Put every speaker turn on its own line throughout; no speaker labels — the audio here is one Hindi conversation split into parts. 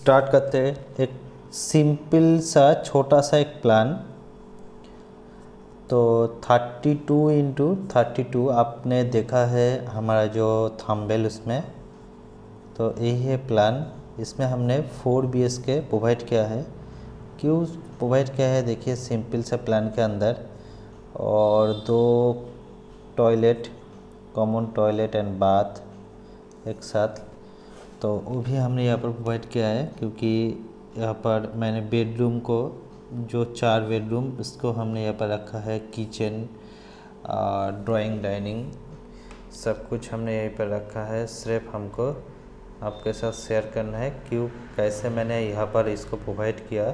स्टार्ट करते हैं। एक सिंपल सा, छोटा सा एक प्लान तो 32 टू इंटू थर्टी आपने देखा है हमारा जो थम्बेल उसमें। तो यही है प्लान इसमें हमने फोर बी एस के प्रोवाइड किया है। क्यों प्रोवाइड किया है? देखिए, सिंपल सा प्लान के अंदर। और दो toilet common toilet and bath एक साथ। तो वो भी हमने यहाँ पर प्रोवाइड किया है क्योंकि यहाँ पर मैंने बेडरूम को, जो चार बेडरूम इसको हमने यहाँ पर रखा है किचन ड्राइंग डाइनिंग सब कुछ हमने यहीं पर रखा है। सिर्फ़ हमको आपके साथ शेयर करना है क्यों कैसे मैंने यहाँ पर इसको प्रोवाइड किया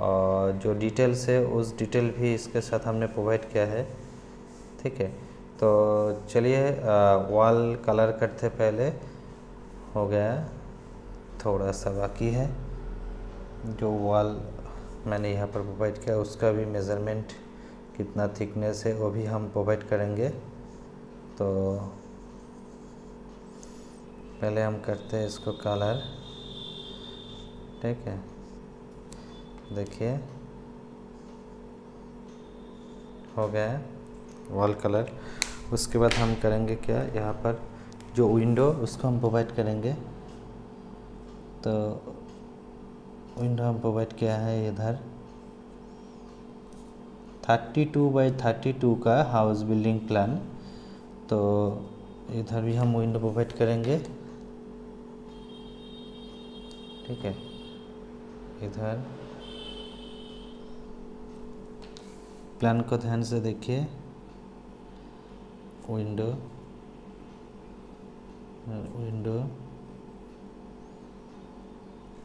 और जो डिटेल्स है, उस डिटेल भी इसके साथ हमने प्रोवाइड किया है। ठीक है? तो चलिए वॉल कलर करते पहले। हो गया थोड़ा सा बाकी है। जो वॉल मैंने यहाँ पर प्रोवाइड किया, उसका भी मेज़रमेंट कितना थिकनेस है, वो भी हम प्रोवाइड करेंगे। तो पहले हम करते हैं इसको कलर ठीक है। देखिए। हो गया है। वॉल कलर उसके बाद हम करेंगे क्या? यहाँ पर जो विंडो उसको हम प्रोवाइड करेंगे। तो विंडो हम प्रोवाइड किया है इधर। 32 बाई 32 का हाउस बिल्डिंग प्लान तो इधर भी हम विंडो प्रोवाइड करेंगे। ठीक है? इधर। प्लान को ध्यान से देखिए। विंडो विंडो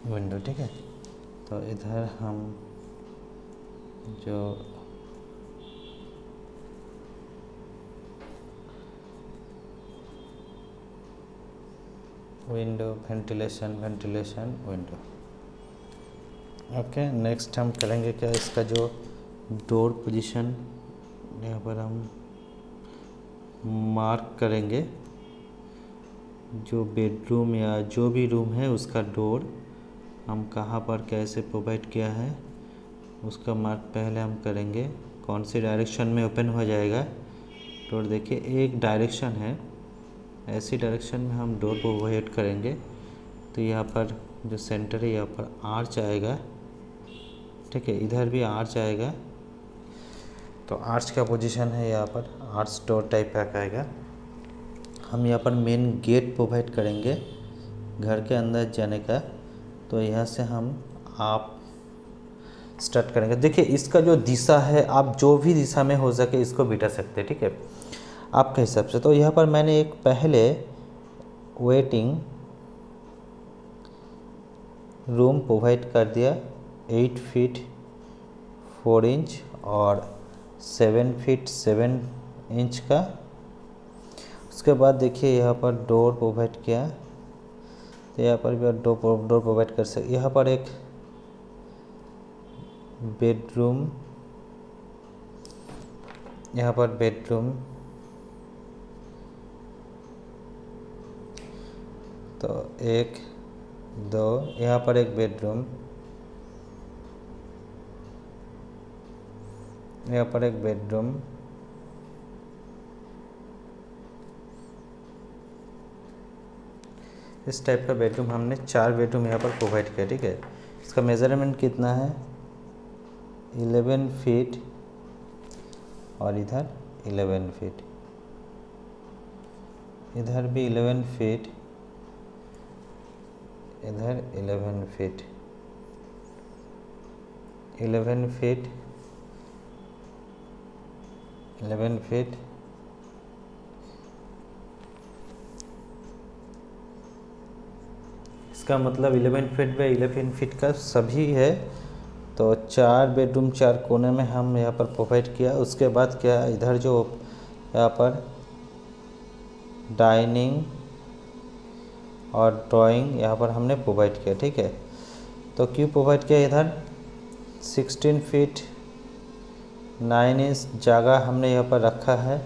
विंडो ठीक है? तो इधर हम जो window ventilation ventilation window okay next हम करेंगे क्या इसका जो डोर पोजीशन यहाँ पर हम मार्क करेंगे। जो बेडरूम या जो भी रूम है, उसका डोर हम कहाँ पर, कैसे प्रोवाइड किया है, उसका मार्क पहले हम करेंगे। कौन से डायरेक्शन में ओपन हो जाएगा? डोर देखिए, एक डायरेक्शन है। ऐसी डायरेक्शन में हम डोर प्रोवाइड करेंगे। तो यहाँ पर जो सेंटर है, यहाँ पर आर्च आएगा। ठीक है, इधर भी आर्च आएगा। तो आर्च का पोजीशन है यहाँ पर। आर्च डोर टाइप का आएगा। हम यहाँ पर मेन गेट प्रोवाइड करेंगे घर के अंदर जाने का। तो यहाँ से हम आप स्टार्ट करेंगे। देखिए, इसका जो दिशा है, आप जो भी दिशा में हो सके इसको बिठा सकते हैं, ठीक है? आपके हिसाब से। तो यहाँ पर मैंने एक पहले वेटिंग रूम प्रोवाइड कर दिया। एट फीट फोर इंच और सेवन फीट सेवन इंच का उसके बाद देखिए यहाँ पर डोर प्रोवाइड किया तो यहाँ पर भी डोर डोर प्रोवाइड कर सकते यहाँ पर एक बेडरूम यहाँ पर बेडरूम तो एक, दो, यहाँ पर एक बेडरूम यहाँ पर एक बेडरूम इस टाइप का बेडरूम हमने चार बेडरूम यहाँ पर प्रोवाइड किया, ठीक है? इसका मेज़रमेंट कितना है? इलेवन फीट और इधर इलेवन फीट इधर भी इलेवन फीट इधर eleven feet eleven feet eleven feet इसका मतलब 11 फीट बाई 11 फीट का सभी है। तो चार बेडरूम, चार कोने में हम यहाँ पर प्रोवाइड किया। उसके बाद क्या, इधर जो यहाँ पर डाइनिंग और ड्राइंग यहाँ पर हमने प्रोवाइड किया, ठीक है? तो क्यों प्रोवाइड किया इधर? 16 फीट 9 इंच जगह हमने यहाँ पर रखा है।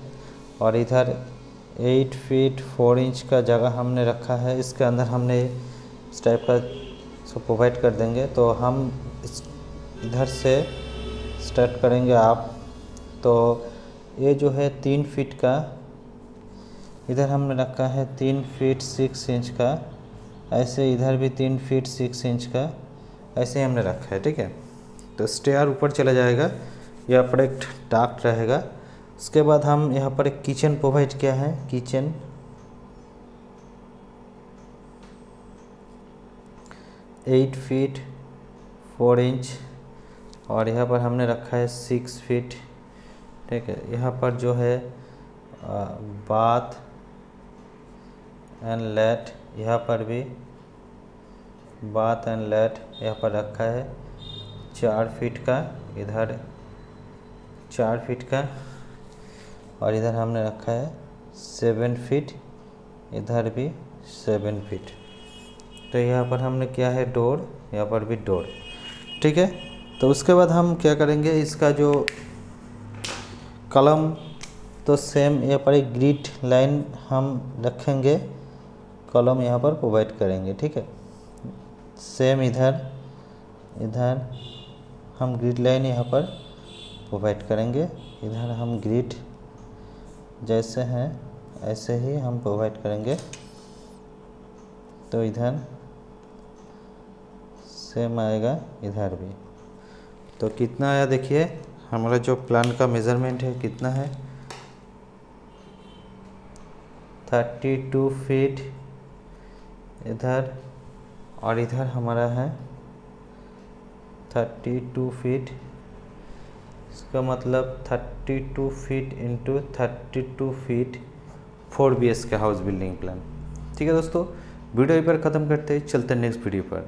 और इधर 8 फीट 4 इंच का जगह हमने रखा है। इसके अंदर हमने इस टाइप का सो प्रोवाइड कर देंगे तो हम इस, इधर से स्टार्ट करेंगे आप। तो ये जो है तीन फीट का, इधर हमने रखा है तीन फीट सिक्स इंच का, ऐसे इधर भी तीन फीट सिक्स इंच का, ऐसे हमने रखा है, ठीक है? तो स्टेयर ऊपर चला जाएगा, यह पर एक डाक रहेगा। उसके बाद हम यहाँ पर एक किचन प्रोवाइड किया है kitchen eight feet four inch और यहाँ पर हमने रखा है सिक्स फीट ठीक है, यहाँ पर जो है बाथ एंड लेट यहाँ पर भी बाथ एंड लेट यहाँ पर रखा है। चार फीट का, इधर चार फीट का, और इधर हमने रखा है सेवन फीट इधर भी सेवन फीट तो यहाँ पर हमने किया है डोर, यहाँ पर भी डोर। ठीक है? तो उसके बाद हम क्या करेंगे, इसका जो कलम तो सेम यहाँ पर एक ग्रिड लाइन हम रखेंगे। कॉलम यहाँ पर प्रोवाइड करेंगे, ठीक है? सेम इधर इधर हम ग्रिड लाइन यहाँ पर प्रोवाइड करेंगे। इधर हम ग्रिड जैसे हैं, ऐसे ही हम प्रोवाइड करेंगे। तो इधर सेम आएगा इधर भी। तो कितना आया देखिए, हमारा जो प्लान का मेज़रमेंट है कितना है? थर्टी टू फीट इधर और इधर हमारा है थर्टी टू फीट इसका मतलब thirty two feet into thirty two feet four B S का हाउस बिल्डिंग प्लान ठीक है दोस्तों, वीडियो बार ख़त्म करते हैं, चलते हैं नेक्स्ट वीडियो पर।